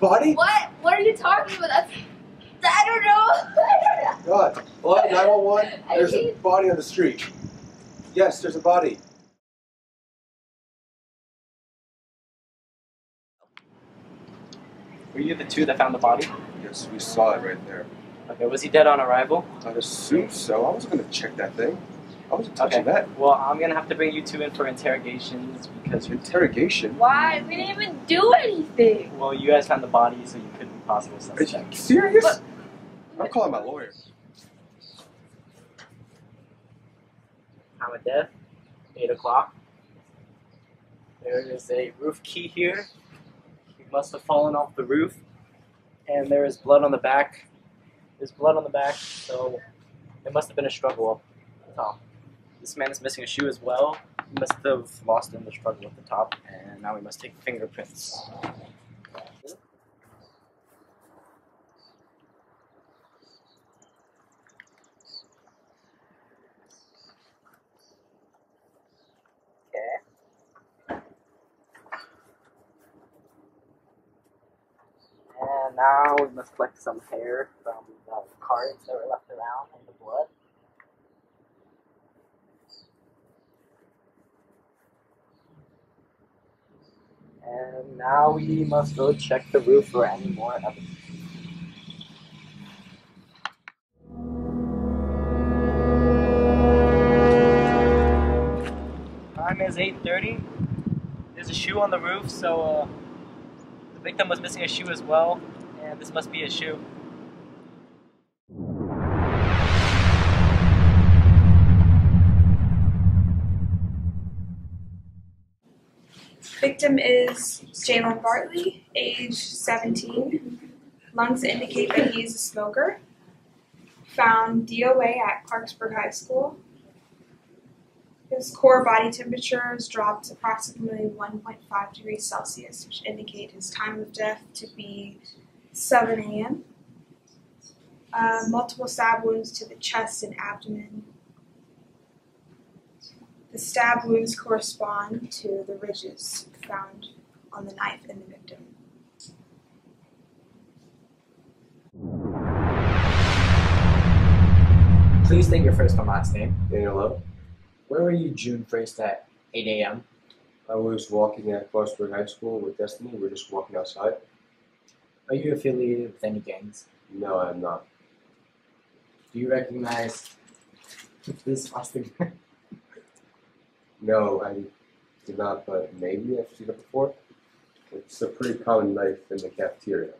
body? What? What are you talking about? That's. I don't know. I don't know. God. Hello, 911. There's a body on the street. Yes, there's a body. Were you the two that found the body? Yes, we saw it right there. Okay, was he dead on arrival? I'd assume so. I wasn't gonna check that thing. I wasn't touching Okay. that. Well, I'm gonna have to bring you two in for interrogations because you're. Interrogation? Why? We didn't even do anything. Well, you guys found the body, so you couldn't be possible Are you suspect. serious? But- I'm calling my lawyer. Time of death, 8 o'clock. There is a roof key here. He must have fallen off the roof. And there is blood on the back. There's blood on the back, so it must have been a struggle up top. This man is missing a shoe as well. He must have lost in the struggle at the top, and now we must take fingerprints. And now we must collect some hair from the cards that were left around and now we must go check the roof for any more evidence. Time is 8.30. There's a shoe on the roof, so uh, the victim was missing a shoe as well, and this must be a shoe. Victim is Jalen Bartley, age 17. Lungs indicate that he is a smoker. Found DOA at Clarksburg High School. His core body temperature has dropped approximately 1.5 degrees Celsius, which indicate his time of death to be 7 a.m. Uh, multiple stab wounds to the chest and abdomen. The stab wounds correspond to the ridges found on the knife in the victim. Please state your first and last name. Daniel Lowe. Where were you June 1st at 8 a.m.? I was walking at Clarksburg High School with Destiny. We are just walking outside. Are you affiliated with any gangs? No, I'm not. Do you recognize this plastic knife? No, I did not, but maybe I've seen it before. It's a pretty common knife in the cafeteria.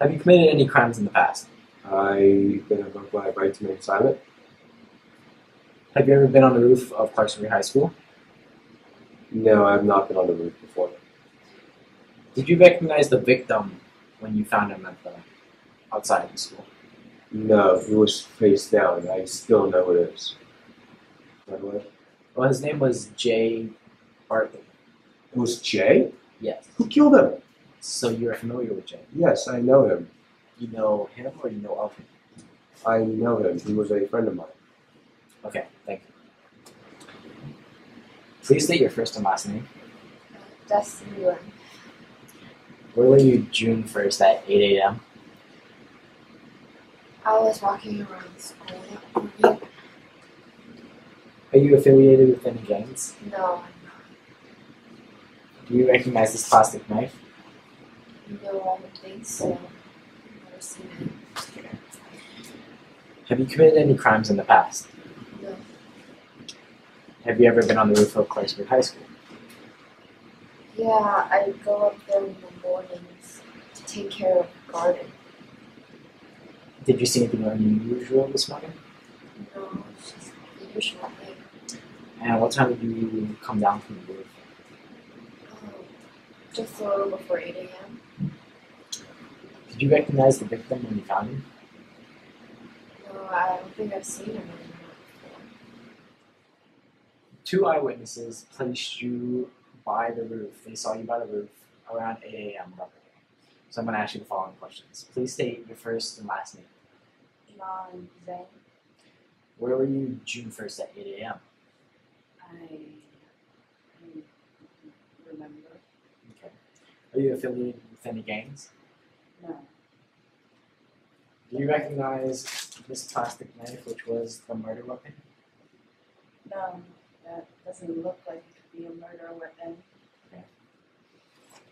Have you committed any crimes in the past? I've been invoked my right to remain silent. Have you ever been on the roof of Clarksburg High School? No, I've not been on the roof before. Did you recognize the victim when you found him at the outside of the school? No, he was face down. I still know who it is. By the way, Well, his name was Jay Bartley. it was Jay. Yes. Who killed him? So you're familiar with Jay? Yes, I know him. You know him or you know of him? I know him. He was a friend of mine. Okay, thank you. Please state your first and last name. Destiny Lynn. Where were you June 1st at 8 a.m.? I was walking around school that morning. Are you affiliated with any gangs? No, I'm not. Do you recognize this plastic knife? No, I don't think so. I've never seen it. Have you committed any crimes in the past? No. Have you ever been on the roof of Clarksburg High School? Yeah, I go up there in the mornings to take care of the garden. Did you see anything unusual this morning? No, it's just the usual thing. And what time did you come down from the roof? Um, just a little before 8 a.m. Did you recognize the victim when you found him? No, I don't think I've seen him. Two eyewitnesses placed you by the roof. They saw you by the roof around 8 a.m. So I'm going to ask you the following questions. Please state your first and last name. John Zhang. Where were you June 1st at 8 a.m.? I member. Okay. Are you affiliated with any gangs? No. Do you recognize this plastic knife, which was the murder weapon? No, that doesn't look like it could be a murder weapon. Okay.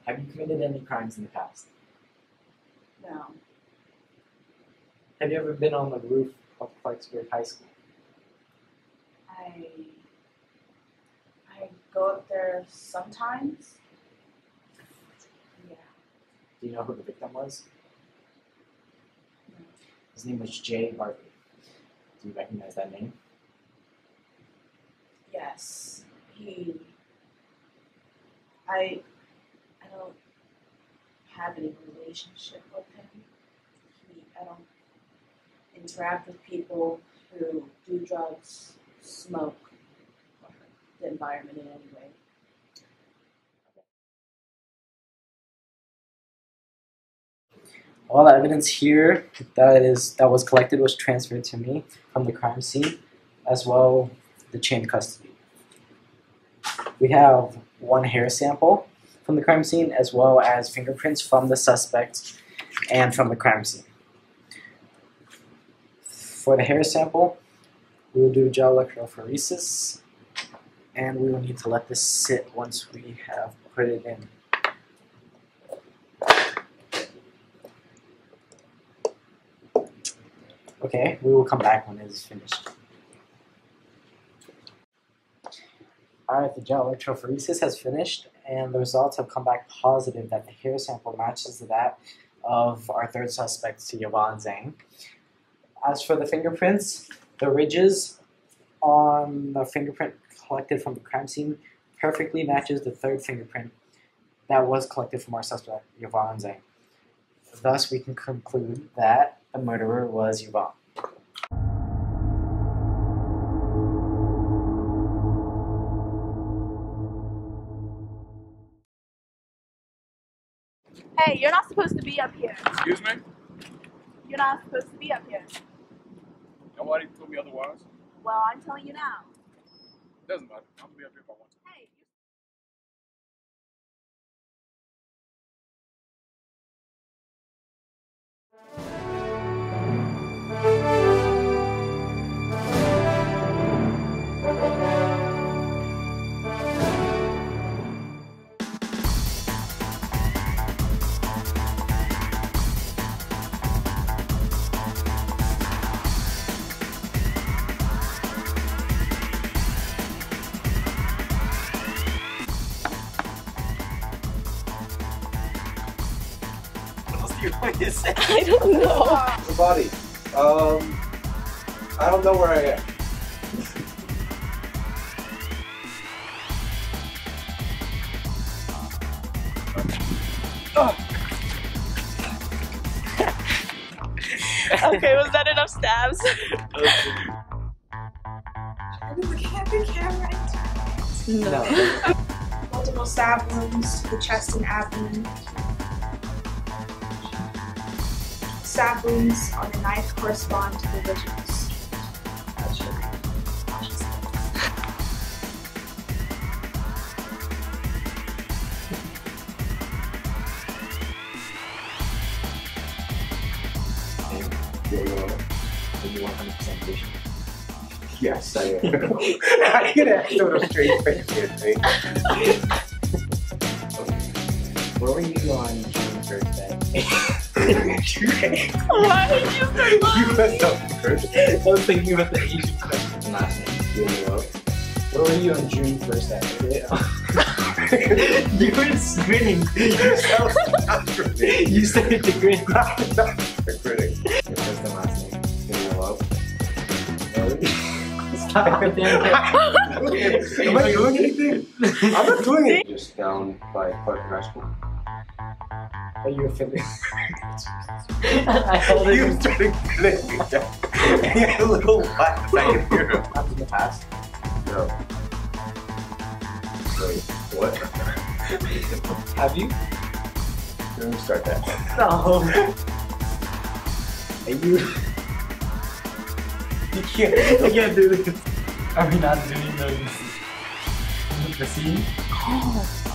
Have you committed any crimes in the past? No. Have you ever been on the roof of Clarksburg High School? I I go up there sometimes. Yeah. Do you know who the victim was? No. His name was Jay Barkley. Do you recognize that name? Yes. He I I don't have any relationship with him. He I don't interact with people who do drugs, smoke, the environment in any way. All the evidence here that is that was collected was transferred to me from the crime scene, as well the chain custody. We have one hair sample from the crime scene, as well as fingerprints from the suspect and from the crime scene. For the hair sample, we will do gel electrophoresis, and we will need to let this sit once we have put it in. Okay, we will come back when it is finished. Alright, the gel electrophoresis has finished, and the results have come back positive that the hair sample matches that of our third suspect, Yvonne Zhang. As for the fingerprints, the ridges on the fingerprint collected from the crime scene perfectly matches the third fingerprint that was collected from our suspect, Yvonne Zhang. Thus, we can conclude that the murderer was Yvonne. Hey, you're not supposed to be up here. Excuse me? You're not supposed to be up here. Nobody told me otherwise. Well, I'm telling you now. Doesn't matter. I'm gonna be up here if I want What else you want? I don't know. The body. Um, I don't know where I am. okay, was that enough stabs? Are we looking at the camera? No. Multiple stab wounds to the chest and abdomen. Stab wounds on the knife correspond to the ridges. Touch your knife cautiously. You know, Are you 100% patient? Yes, I am. I could have thrown a straight face here, mate. Where were you on June 3rd day? Why did you start You messed up first. I was thinking about the Asian question last name. You know. Where were you on June 1st day? you were grinning. You sound not me. You started to grin. I'm not critic. Your first and last name. You know. Stop it. Am I doing anything? I'm not doing it. Just down by Clark High School. Are you affiliated? I told You you started getting me down. He had a little laugh. I could hear him. in the past. No. Wait, what? Have you? Let me start that. No. Are you? You can't. I can't do this. Are we not doing the the scene?